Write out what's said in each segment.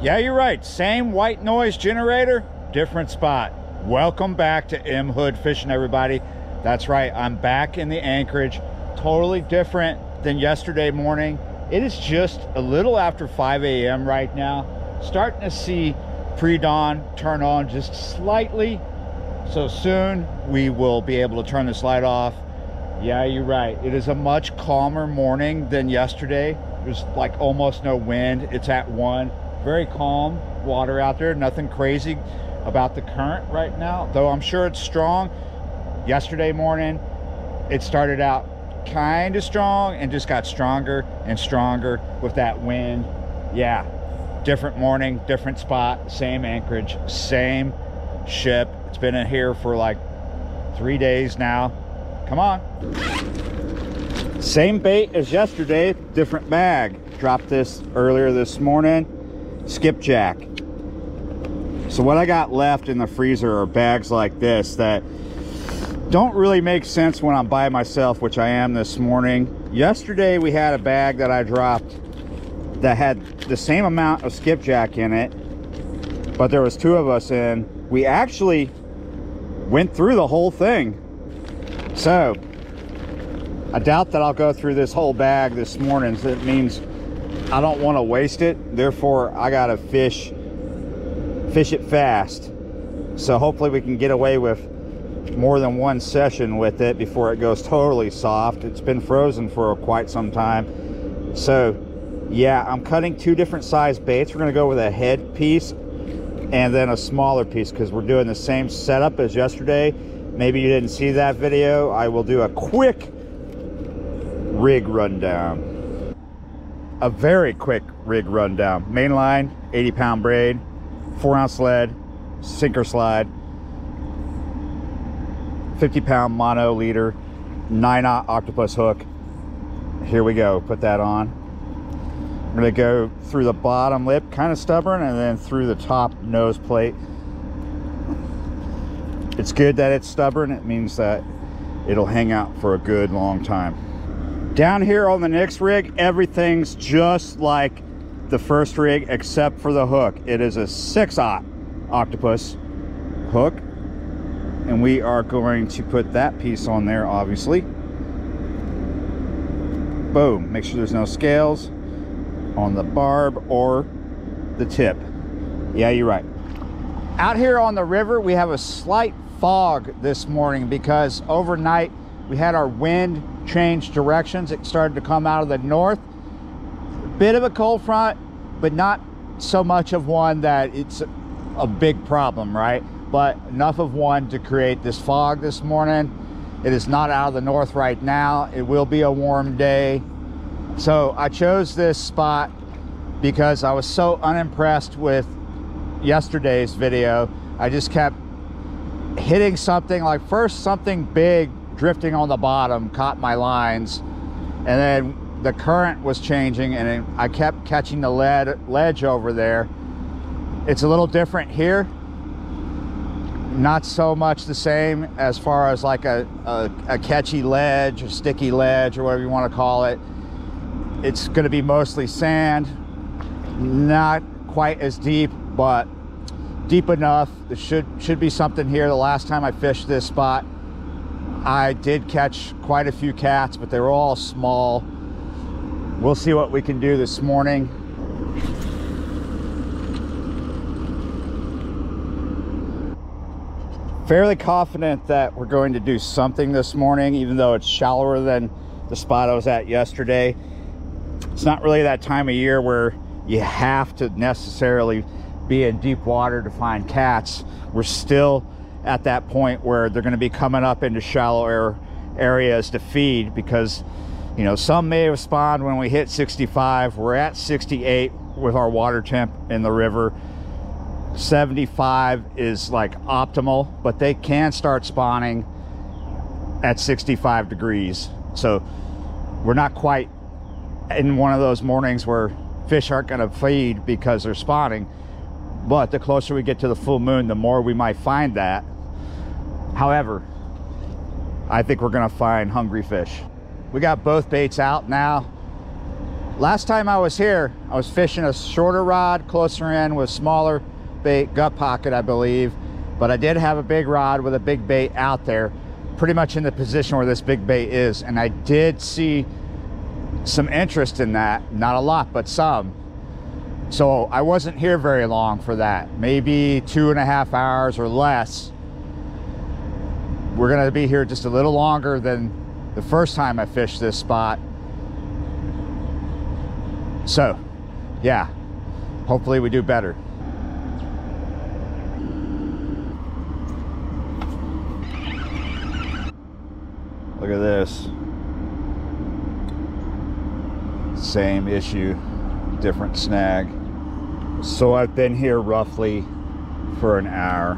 Yeah, you're right. Same white noise generator, different spot. Welcome back to M Hood Fishing, everybody. That's right, I'm back in the anchorage. Totally different than yesterday morning. It is just a little after 5 a.m. right now. Starting to see pre-dawn turn on just slightly. So soon we will be able to turn this light off. Yeah, you're right. It is a much calmer morning than yesterday. There's like almost no wind. It's at one. Very calm water out there. Nothing crazy about the current right now, though I'm sure it's strong. Yesterday morning, it started out kind of strong and just got stronger and stronger with that wind. Yeah, different morning, different spot, same anchorage, same ship. It's been in here for like three days now. Come on. Same bait as yesterday, different bag. Dropped this earlier this morning, skipjack. So what I got left in the freezer are bags like this that don't really make sense when I'm by myself, which I am this morning. Yesterday we had a bag that I dropped that had the same amount of skipjack in it, but there was two of us in. We actually went through the whole thing. So I doubt that I'll go through this whole bag this morning. So it means I don't want to waste it. Therefore, I got to fish, fish it fast. So hopefully we can get away with more than one session with it before it goes totally soft. It's been frozen for quite some time. So yeah, I'm cutting two different size baits. We're gonna go with a head piece and then a smaller piece because we're doing the same setup as yesterday. Maybe you didn't see that video. I will do a quick rig rundown. A very quick rig rundown. Main line, 80 pound braid, four ounce lead, sinker slide, 50 pound mono leader, nine aught octopus hook. Here we go, put that on. I'm gonna go through the bottom lip, kind of stubborn, and then through the top nose plate. It's good that it's stubborn. It means that it'll hang out for a good long time. Down here on the next rig, everything's just like the first rig except for the hook. It is a six aught octopus hook and we are going to put that piece on there obviously. Boom. Make sure there's no scales on the barb or the tip. Yeah you're right. Out here on the river we have a slight fog this morning because overnight we had our wind change directions it started to come out of the north bit of a cold front but not so much of one that it's a big problem right but enough of one to create this fog this morning. It is not out of the north right now. It will be a warm day. So I chose this spot because I was so unimpressed with yesterday's video. I just kept hitting something like first something big drifting on the bottom caught my lines and then the current was changing and I kept catching the lead ledge over there. It's a little different here not so much the same as far as like a, a, a catchy ledge or sticky ledge or whatever you want to call it. It's going to be mostly sand, not quite as deep, but deep enough. There should, should be something here. The last time I fished this spot, I did catch quite a few cats, but they were all small. We'll see what we can do this morning. fairly confident that we're going to do something this morning, even though it's shallower than the spot I was at yesterday. It's not really that time of year where you have to necessarily be in deep water to find cats. We're still at that point where they're going to be coming up into shallower areas to feed because you know some may have spawned when we hit 65 we're at 68 with our water temp in the river 75 is like optimal, but they can start spawning at 65 degrees. So we're not quite in one of those mornings where fish aren't going to feed because they're spawning. But the closer we get to the full moon, the more we might find that. However, I think we're to find hungry fish. We got both baits out now. Last time I was here, I was fishing a shorter rod, closer in with smaller bait, gut pocket, I believe. But I did have a big rod with a big bait out there, pretty much in the position where this big bait is. And I did see some interest in that. Not a lot, but some. So I wasn't here very long for that. Maybe two and a half hours or less. We're gonna be here just a little longer than the first time I fished this spot. So, yeah, hopefully we do better. Look at this. Same issue, different snag. So I've been here roughly for an hour.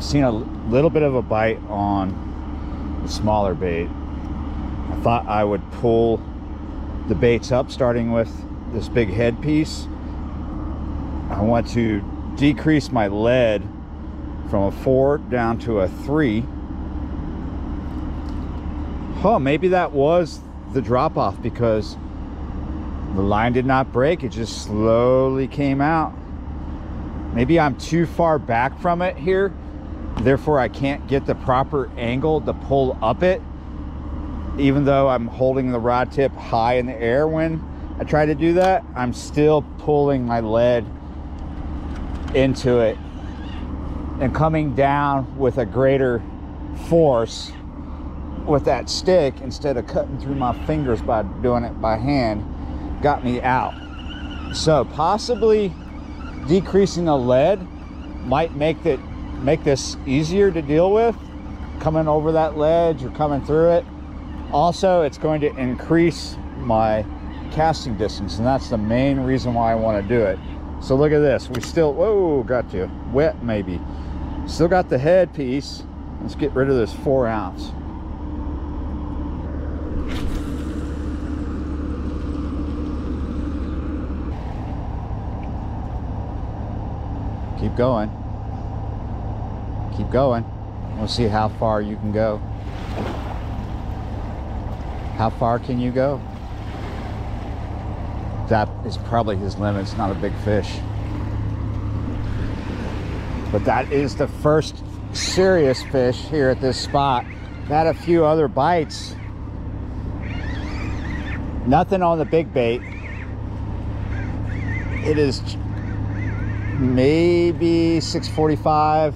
Seen a little bit of a bite on the smaller bait. I thought I would pull the baits up starting with this big head piece. I want to decrease my lead from a four down to a three. Oh, maybe that was the drop off because the line did not break. It just slowly came out. Maybe I'm too far back from it here. Therefore, I can't get the proper angle to pull up it. Even though I'm holding the rod tip high in the air when I try to do that, I'm still pulling my lead into it and coming down with a greater force with that stick instead of cutting through my fingers by doing it by hand got me out. So possibly decreasing the lead might make it make this easier to deal with coming over that ledge or coming through it. Also, it's going to increase my casting distance and that's the main reason why I want to do it. So look at this. We still, whoa, got you. Wet maybe. Still got the head piece. Let's get rid of this four ounce. Keep going. Keep going. We'll see how far you can go. How far can you go? That is probably his limit. It's not a big fish. But that is the first serious fish here at this spot. Had a few other bites. Nothing on the big bait. It is maybe 645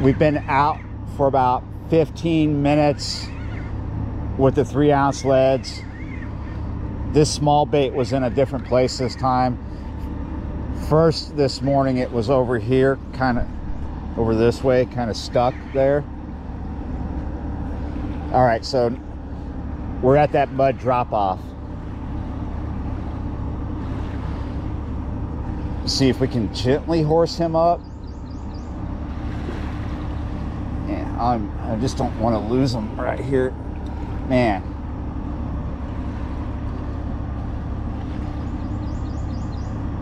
we've been out for about 15 minutes with the three ounce leads. This small bait was in a different place this time. First this morning it was over here kind of over this way kind of stuck there. All right so we're at that mud drop off see if we can gently horse him up. Yeah, I'm, I just don't want to lose them right here. Man.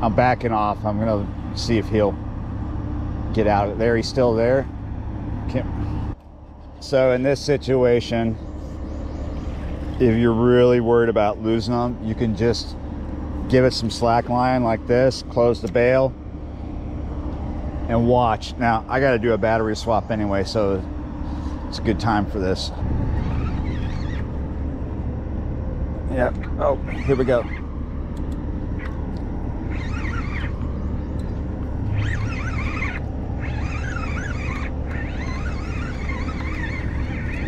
I'm backing off. I'm going to see if he'll get out of there. He's still there. Can't. So in this situation, if you're really worried about losing them, you can just give it some slack line like this, close the bail, and watch. Now, I got to do a battery swap anyway, so it's a good time for this. Yep. Oh, here we go.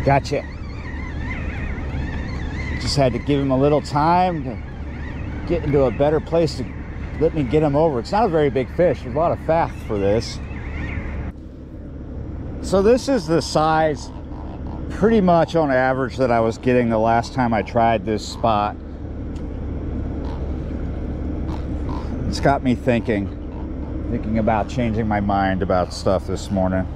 Gotcha. Just had to give him a little time to get into a better place to let me get him over. It's not a very big fish. There's a lot of fat for this. So this is the size pretty much on average that I was getting the last time I tried this spot. It's got me thinking, thinking about changing my mind about stuff this morning.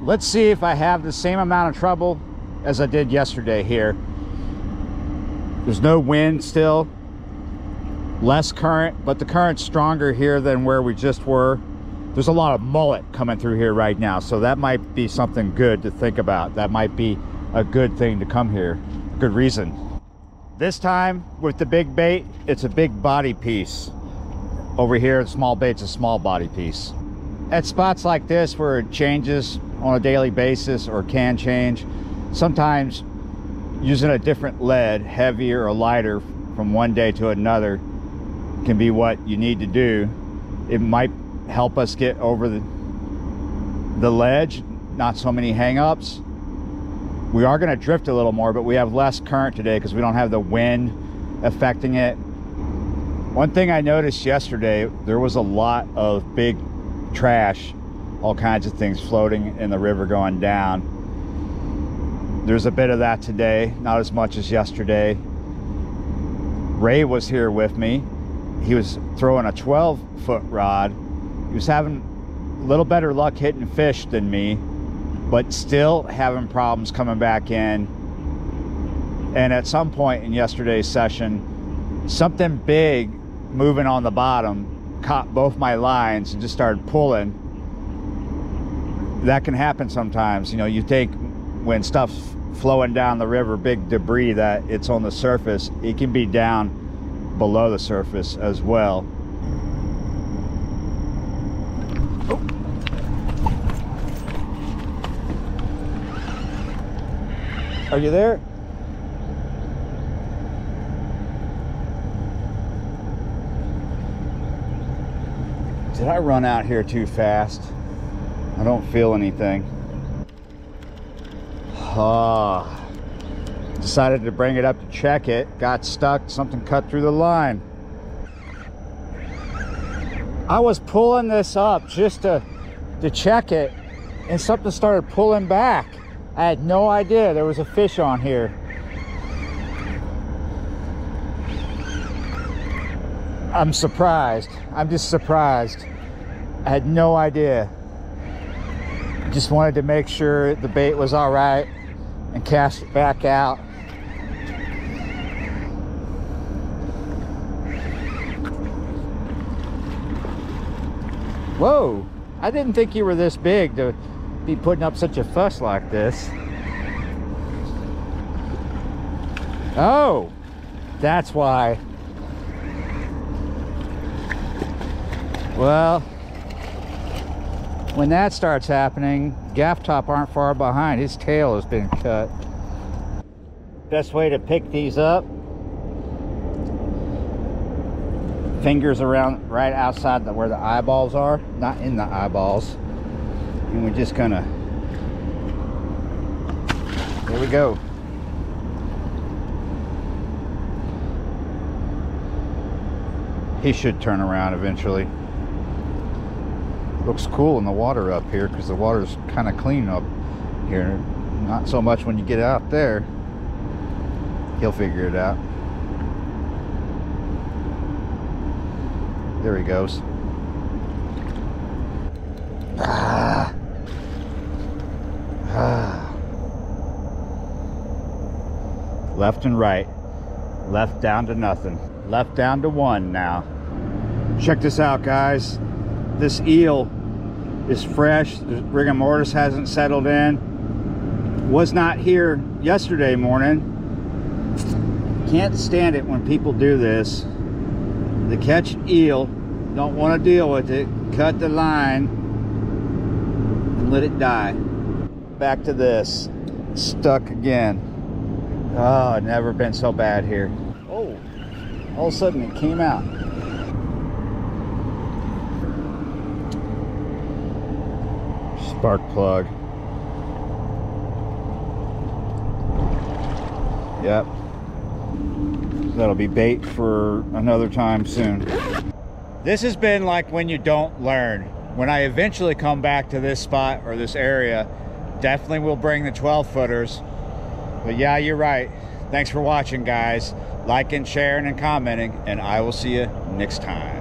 Let's see if I have the same amount of trouble as I did yesterday here. There's no wind still, less current, but the current's stronger here than where we just were. there's a lot of mullet coming through here right now. So that might be something good to think about. That might be a good thing to come here. Good reason. This time with the big bait, it's a big body piece. Over here, small bait's a small body piece. At spots like this where it changes on a daily basis or can change, sometimes using a different lead, heavier or lighter from one day to another can be what you need to do. It might help us get over the, the ledge, not so many hangups. We are gonna drift a little more, but we have less current today because we don't have the wind affecting it. One thing I noticed yesterday, there was a lot of big trash, all kinds of things floating in the river going down. There's a bit of that today, not as much as yesterday. Ray was here with me. He was throwing a 12 foot rod. He was having a little better luck hitting fish than me, but still having problems coming back in. And at some point in yesterday's session, something big moving on the bottom caught both my lines and just started pulling. That can happen sometimes. You know, you take when stuff's flowing down the river, big debris that it's on the surface, it can be down below the surface as well. Are you there? Did I run out here too fast? I don't feel anything. Ah, decided to bring it up to check it. Got stuck, something cut through the line. I was pulling this up just to, to check it and something started pulling back. I had no idea there was a fish on here. I'm surprised. I'm just surprised. I had no idea. Just wanted to make sure the bait was all right and cast it back out. Whoa, I didn't think you were this big to be putting up such a fuss like this. Oh, that's why. Well, when that starts happening, Gaff Top aren't far behind. His tail has been cut. Best way to pick these up. Fingers around right outside the, where the eyeballs are, not in the eyeballs. And we're just gonna, there we go. He should turn around eventually looks cool in the water up here because the water's kind of clean up here not so much when you get out there he'll figure it out there he goes ah. Ah. left and right left down to nothing left down to one now check this out guys this eel is fresh. The rigor mortis hasn't settled in. Was not here yesterday morning. Can't stand it when people do this. They catch eel, don't want to deal with it, cut the line, and let it die. Back to this. Stuck again. Oh, never been so bad here. Oh, all of a sudden it came out. spark plug. Yep. That'll be bait for another time soon. This has been like when you don't learn. When I eventually come back to this spot or this area, definitely will bring the 12 footers. But yeah, you're right. Thanks for watching, guys. Liking, sharing, and commenting, and I will see you next time.